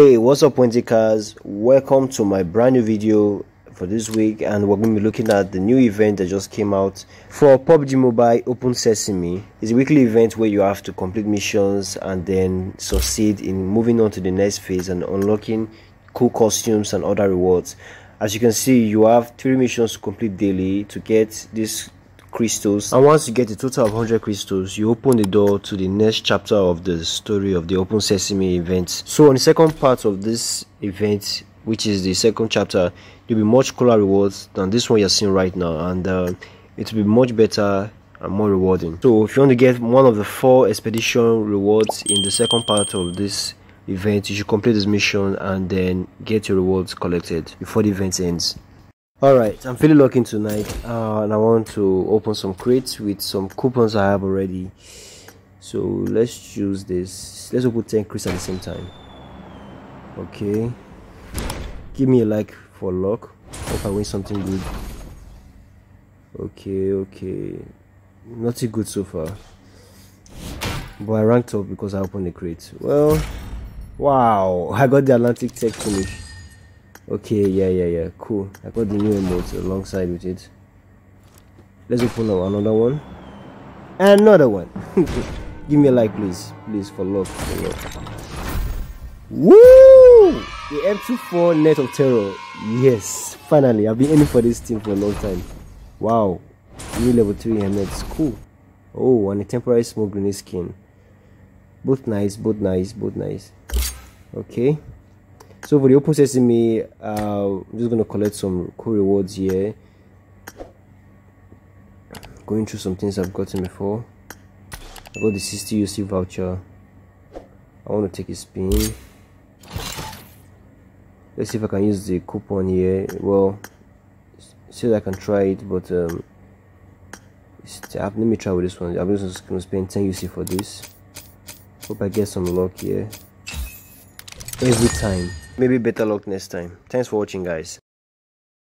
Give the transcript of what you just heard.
hey what's up Wendy cars? Welcome to my brand new video for this week and we're going to be looking at the new event that just came out for PUBG Mobile Open Sesame. It's a weekly event where you have to complete missions and then succeed in moving on to the next phase and unlocking cool costumes and other rewards. As you can see you have three missions to complete daily to get this crystals. And once you get a total of 100 crystals you open the door to the next chapter of the story of the open sesame event. So on the second part of this event which is the second chapter there'll be much cooler rewards than this one you're seeing right now. And uh, it will be much better and more rewarding. So if you want to get one of the four expedition rewards in the second part of this event you should complete this mission and then get your rewards collected before the event ends all right i'm feeling lucky tonight uh, and i want to open some crates with some coupons i have already. So let's choose this. Let's open 10 crates at the same time. Okay. Give me a like for luck. Hope i win something good. Okay okay. Nothing good so far. But i ranked up because i opened the crate. Well wow. I got the atlantic tech finish okay yeah yeah yeah cool. I got the new emote alongside with it. Let's open up another one. Another one. Give me a like please. Please for love for love. Woo! The m24 net of terror. Yes finally. I've been aiming for this thing for a long time. Wow. New level 3 helmets cool. Oh and a temporary smoke grenade skin. Both nice both nice both nice. Okay so for the open sesame uh, i'm just gonna collect some cool rewards here. Going through some things i've gotten before. I got the 60 uc voucher. I want to take a spin. Let's see if i can use the coupon here. Well says i can try it but um let me try with this one. I'm just gonna spend 10 uc for this. Hope i get some luck here. Every time maybe better luck next time. Thanks for watching guys